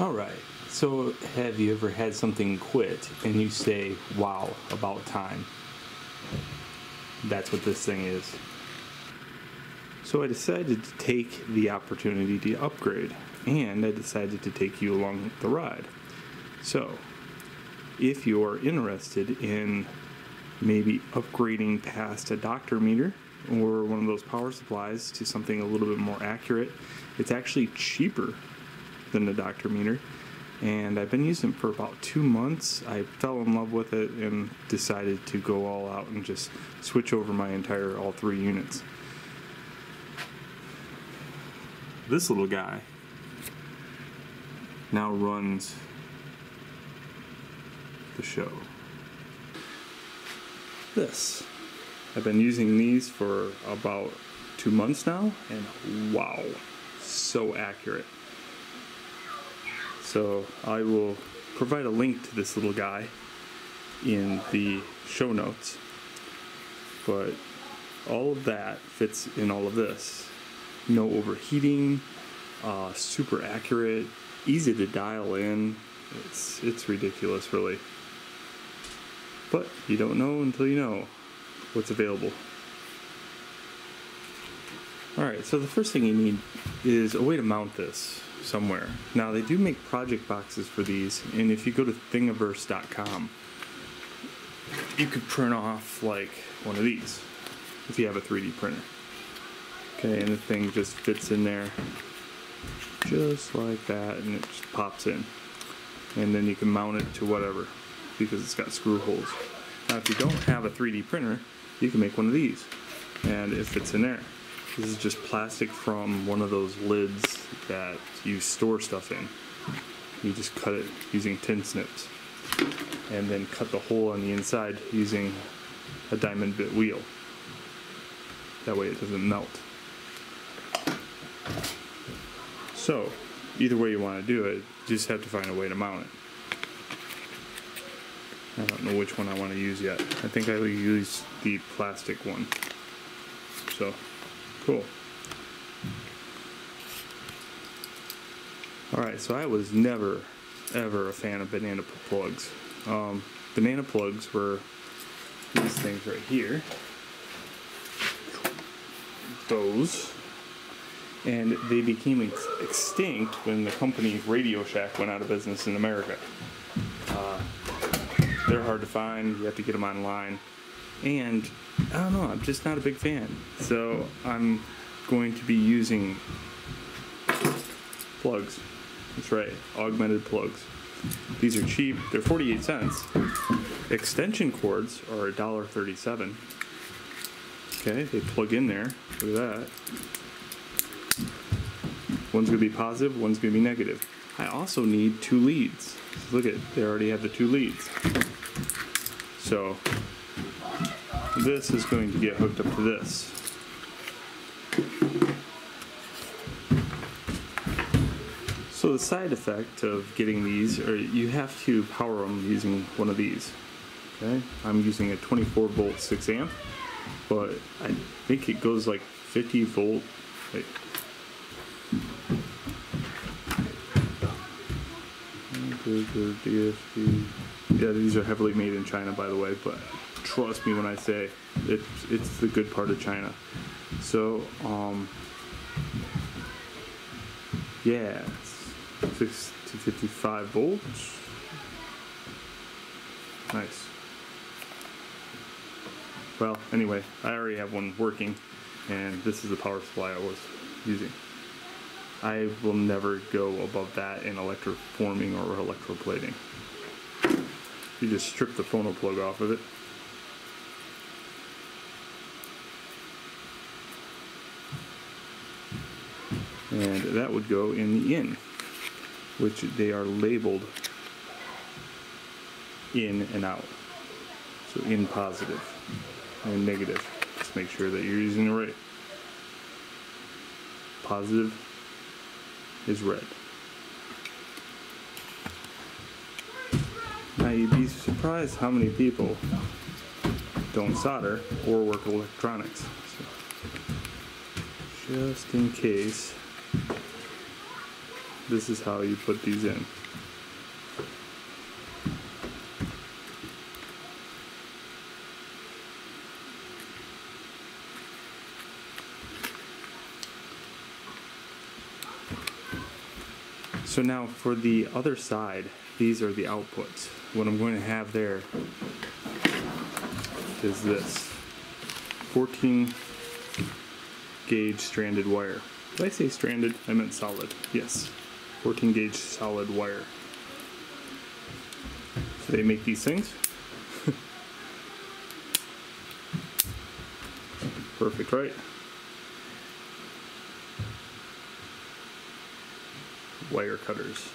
All right. So, have you ever had something quit and you say, wow, about time? That's what this thing is. So, I decided to take the opportunity to upgrade and I decided to take you along the ride. So, if you're interested in maybe upgrading past a doctor meter or one of those power supplies to something a little bit more accurate, it's actually cheaper than the doctor meter. And I've been using it for about two months. I fell in love with it and decided to go all out and just switch over my entire all three units. This little guy now runs the show. This. I've been using these for about two months now, and wow, so accurate. So I will provide a link to this little guy in the show notes. But all of that fits in all of this. No overheating, uh, super accurate, easy to dial in. It's it's ridiculous, really. But you don't know until you know what's available. Alright, so the first thing you need is a way to mount this somewhere. Now, they do make project boxes for these, and if you go to thingiverse.com, you could print off like one of these if you have a 3D printer. Okay, and the thing just fits in there just like that, and it just pops in. And then you can mount it to whatever because it's got screw holes. Now, if you don't have a 3D printer, you can make one of these, and it fits in there. This is just plastic from one of those lids that you store stuff in. You just cut it using tin snips and then cut the hole on the inside using a diamond bit wheel. That way it doesn't melt. So, either way you want to do it, you just have to find a way to mount it. I don't know which one I want to use yet. I think I will use the plastic one. So, cool. Alright, so I was never, ever a fan of banana plugs. Um, banana plugs were these things right here. Those. And they became ex- extinct when the company Radio Shack went out of business in America. Uh, they're hard to find, you have to get them online. And I don't know, I'm just not a big fan. So I'm going to be using plugs. That's right, augmented plugs. These are cheap, they're 48 cents. Extension cords are $1.37. Okay, they plug in there. Look at that. One's gonna be positive, one's gonna be negative. I also need two leads. Look at, they already have the two leads. So, this is going to get hooked up to this. So the side effect of getting these, or you have to power them using one of these. Okay, I'm using a 24 volt 6 amp, but I think it goes like 50 volt. Like, yeah, these are heavily made in China, by the way, but trust me when I say it's it's the good part of China. So, um, yeah, six to fifty-five volts. Nice. Well, anyway, I already have one working, and this is the power supply I was using. I will never go above that in electroforming or electroplating. You just strip the phono plug off of it. And that would go in the in, which they are labeled in and out. So in positive and negative. Just make sure that you're using the right. Positive is red. Now you'd be surprised how many people don't solder or work electronics. So, just in case this is how you put these in. So now for the other side, these are the outputs. What I'm going to have there is this 14 gauge stranded wire. Did I say stranded? I meant solid. Yes. 14 gauge solid wire. So they make these things. Perfect, right? Wire cutters.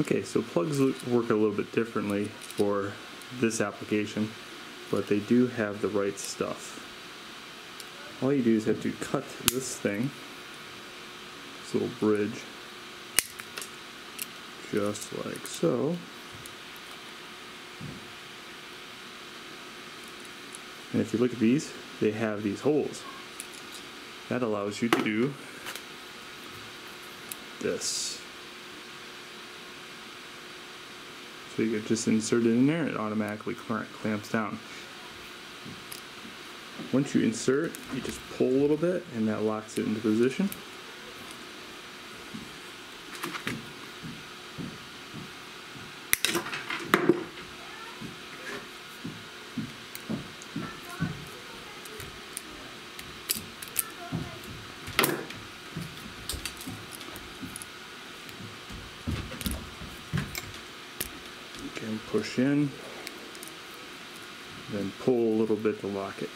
Okay, so plugs work a little bit differently for this application, but they do have the right stuff. All you do is have to cut this thing, this little bridge, just like so. And if you look at these, they have these holes. That allows you to do this. So you can just insert it in there, and it automatically clamps down. Once you insert, you just pull a little bit and that locks it into position. push in, then pull a little bit to lock it.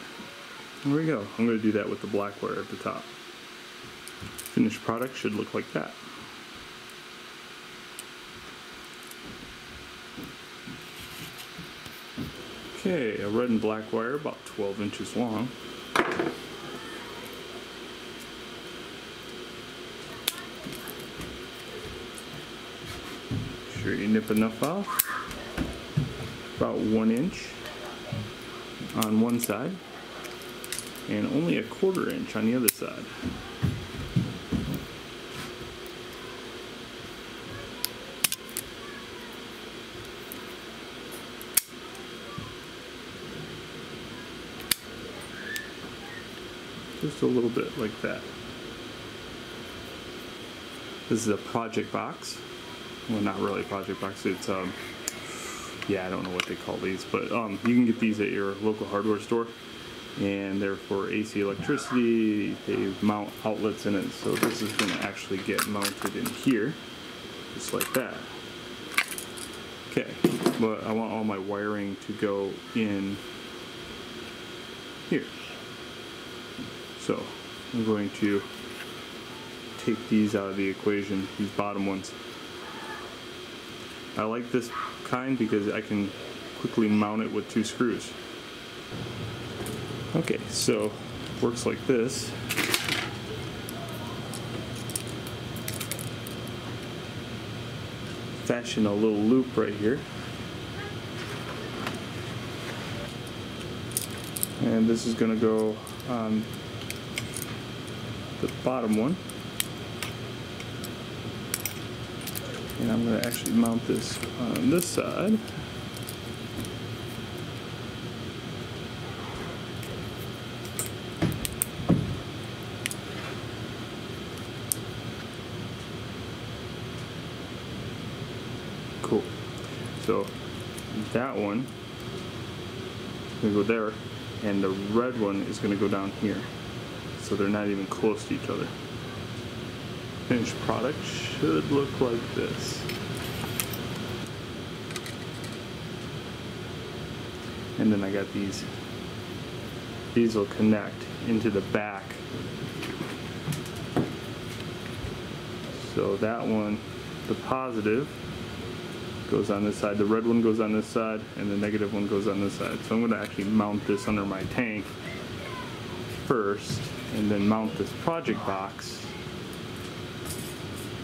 There we go. I'm going to do that with the black wire at the top. Finished product should look like that. Okay, a red and black wire about 12 inches long. Sure you nip enough off about one inch on one side and only a quarter inch on the other side. Just a little bit like that. This is a project box. Well, not really project box. It's um, yeah, I don't know what they call these, but um, you can get these at your local hardware store. And they're AC electricity, they mount outlets in it, so this is going to actually get mounted in here, just like that. Okay, but I want all my wiring to go in here. So I'm going to take these out of the equation, these bottom ones. I like this kind because I can quickly mount it with two screws. Okay, so works like this. Fashion a little loop right here. And this is going to go on the bottom one. And I'm going to actually mount this on this side. Cool. So that one is going to go there, and the red one is going to go down here. So they're not even close to each other finished product should look like this. And then I got these. These will connect into the back. So that one, the positive, goes on this side. The red one goes on this side, and the negative one goes on this side. So I'm going to actually mount this under my tank first, and then mount this project box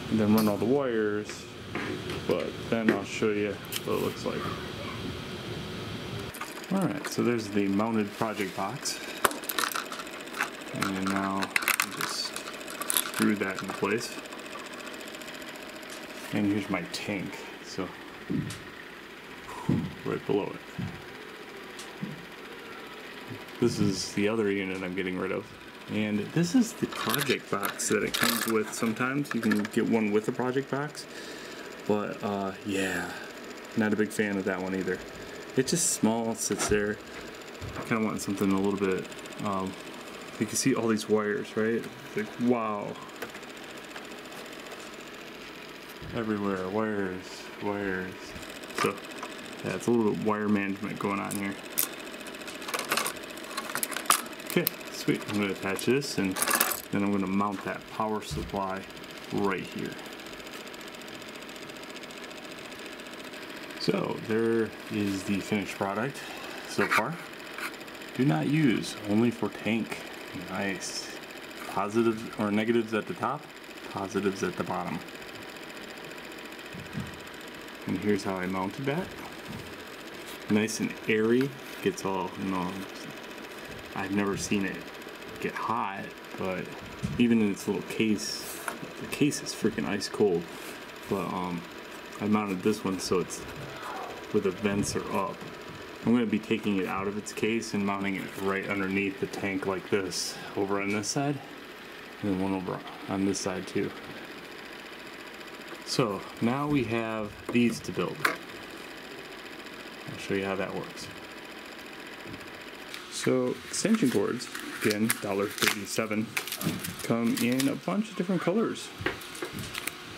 and then run all the wires but then I'll show you what it looks like. Alright, so there's the mounted project box. And now I just screw that in place. And here's my tank, so right below it. This is the other unit I'm getting rid of. And this is the project box that it comes with sometimes. You can get one with a project box. But uh, yeah, not a big fan of that one either. It's just small, sits there. I kind of want something a little bit, um, you can see all these wires, right? Like, wow. Everywhere, wires, wires. So, yeah, it's a little wire management going on here. Okay, sweet. I'm to attach this and then I'm going to mount that power supply right here. So there is the finished product so far. Do not use, only for tank. Nice. Positives or negatives at the top, positives at the bottom. And here's how I mounted that. Nice and airy, gets all, you know, I've never seen it get hot, but even in its little case, the case is freaking ice cold. But um, I mounted this one so it's where the vents are up. I'm going to be taking it out of its case and mounting it right underneath the tank like this over on this side and then one over on this side too. So now we have these to build. I'll show you how that works. So extension cords, again, $1.37, come in a bunch of different colors.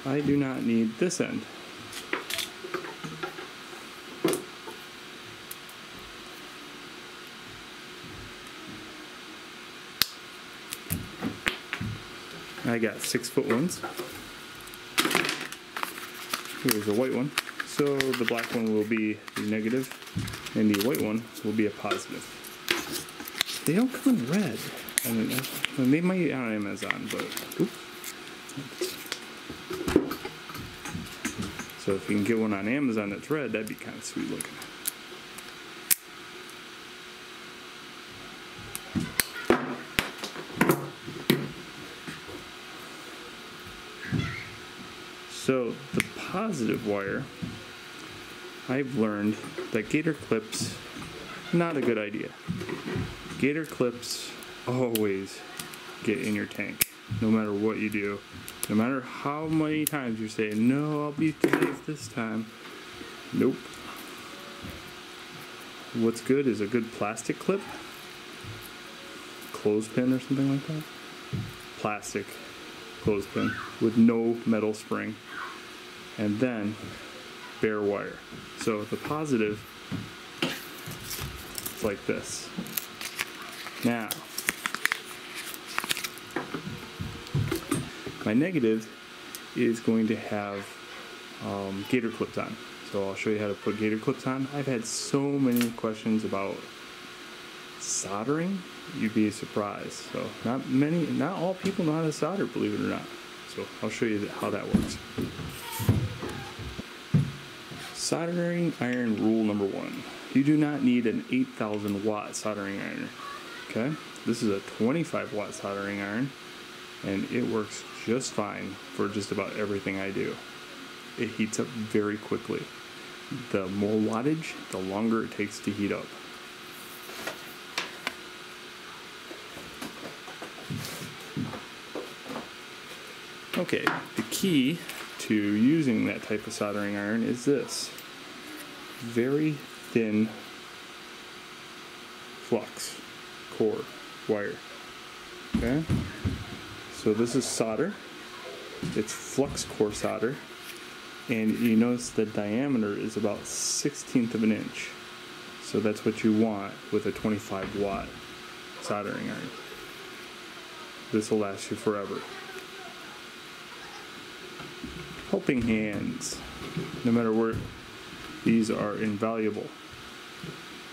I do not need this end. I got six foot ones. Here's a white one. So the black one will be the negative, and the white one will be a positive. They don't come in red. I mean, uh, they might on Amazon, but oops. So if you can get one on Amazon that's red, that'd be kind of sweet looking. So positive wire, I've learned that gator clips, not a good idea. Gator clips always get in your tank, no matter what you do. No matter how many times you say, no, I'll be safe this time. Nope. What's good is a good plastic clip, clothespin or something like that. Plastic clothespin with no metal spring and then bare wire. So the positive is like this. Now, my negative is going to have um, gator clips on. So I'll show you how to put gator clips on. I've had so many questions about soldering, you'd be surprised. So not many, not all people know how to solder, believe it or not. So I'll show you how that works. Soldering iron rule number one. You do not need an 8000 watt soldering iron. Okay, this is a 25 watt soldering iron and it works just fine for just about everything I do. It heats up very quickly. The more wattage, the longer it takes to heat up. Okay, the key to using that type of soldering iron is this very thin flux core wire. Okay, so this is solder, it's flux core solder, and you notice the diameter is about 16th of an inch. So that's what you want with a 25 watt soldering iron. This will last you forever helping hands, no matter where these are invaluable.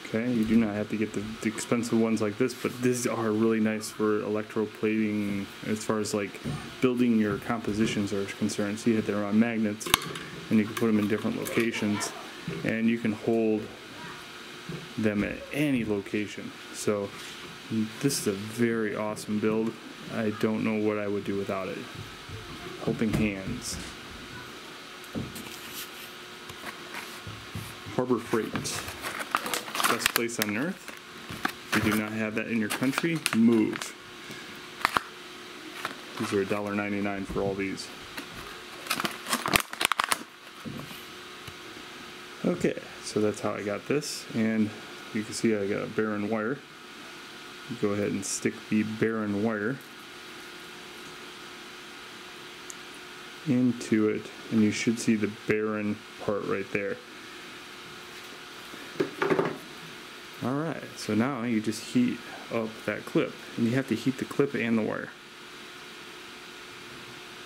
Okay, you do not have to get the, the, expensive ones like this, but these are really nice for electroplating as far as like building your compositions are concerned. See that they're on magnets and you can put them in different locations and you can hold them at any location. So this is a very awesome build. I don't know what I would do without it. Helping hands. Harbor Freight. Best place on earth. If you do not have that in your country, move. These are $1.99 for all these. Okay, so that's how I got this, and you can see I got a Baron wire. Go ahead and stick the Baron wire into it, and you should see the Baron part right there. Alright, so now you just heat up that clip, and you have to heat the clip and the wire.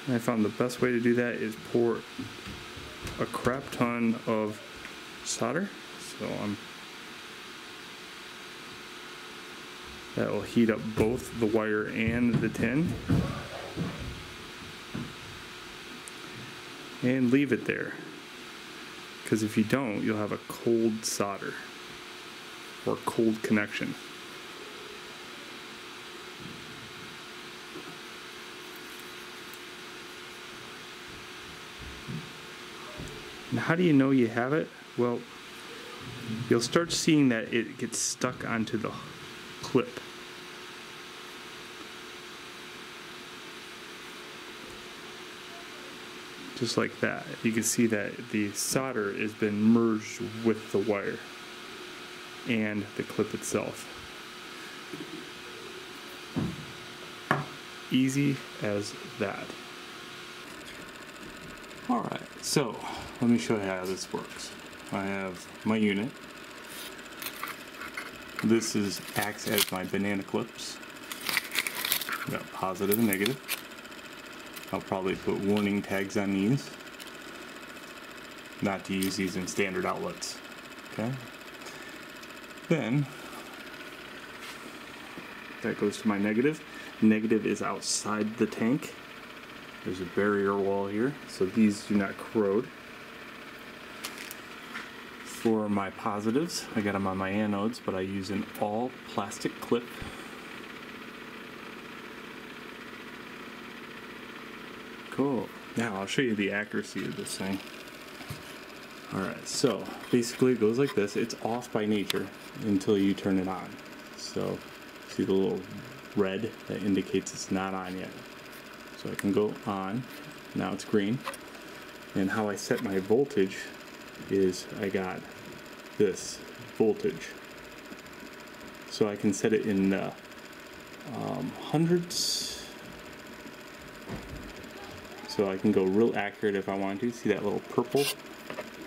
And I found the best way to do that is pour a crap ton of solder. So I'm that will heat up both the wire and the tin. And leave it there. Because if you don't, you'll have a cold solder or cold connection. And how do you know you have it? Well, you'll start seeing that it gets stuck onto the clip. Just like that. You can see that the solder has been merged with the wire and the clip itself. Easy as that. Alright, so let me show you how this works. I have my unit. This is acts as my banana clips. Got positive and negative. I'll probably put warning tags on these. Not to use these in standard outlets. Okay. Then that goes to my negative. Negative is outside the tank. There's a barrier wall here, so these do not corrode for my positives. I got them on my anodes, but I use an all plastic clip. Cool. Now I'll show you the accuracy of this thing. Alright, so basically it goes like this. It's off by nature until you turn it on. So see the little red that indicates it's not on yet. So I can go on. Now it's green. And how I set my voltage is I got this voltage. So I can set it in uh, um, hundreds. So I can go real accurate if I want to. See that little purple?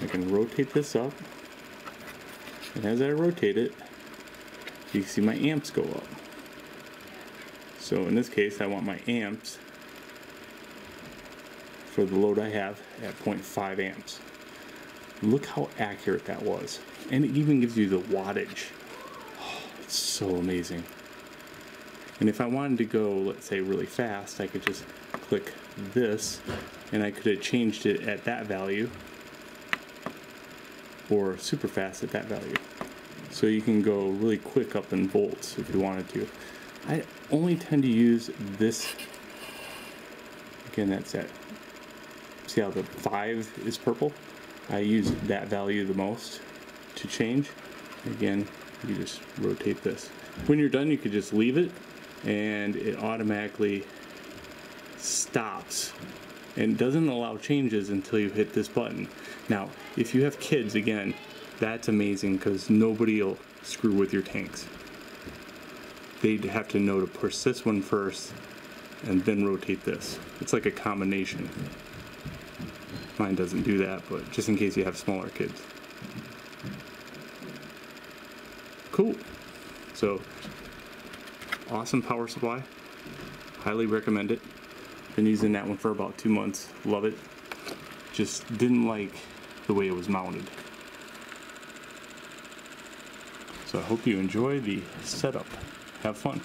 I can rotate this up. And as I rotate it, you can see my amps go up. So in this case, I want my amps for the load I have at 0.5 amps. Look how accurate that was. And it even gives you the wattage. Oh, it's so amazing. And if I wanted to go, let's say, really fast, I could just click this and I could have changed it at that value or super fast at that value. So you can go really quick up in volts if you wanted to. I only tend to use this, again that's at, see how the 5 is purple? I use that value the most to change. Again, you just rotate this. When you're done, you could just leave it and it automatically stops and doesn't allow changes until you hit this button. Now, if you have kids, again, that's amazing because nobody will screw with your tanks. They'd have to know to push this one first and then rotate this. It's like a combination. Mine doesn't do that, but just in case you have smaller kids. Cool. So, awesome power supply. Highly recommend it. Been using that one for about two months. Love it. Just didn't like the way it was mounted. So I hope you enjoy the setup. Have fun.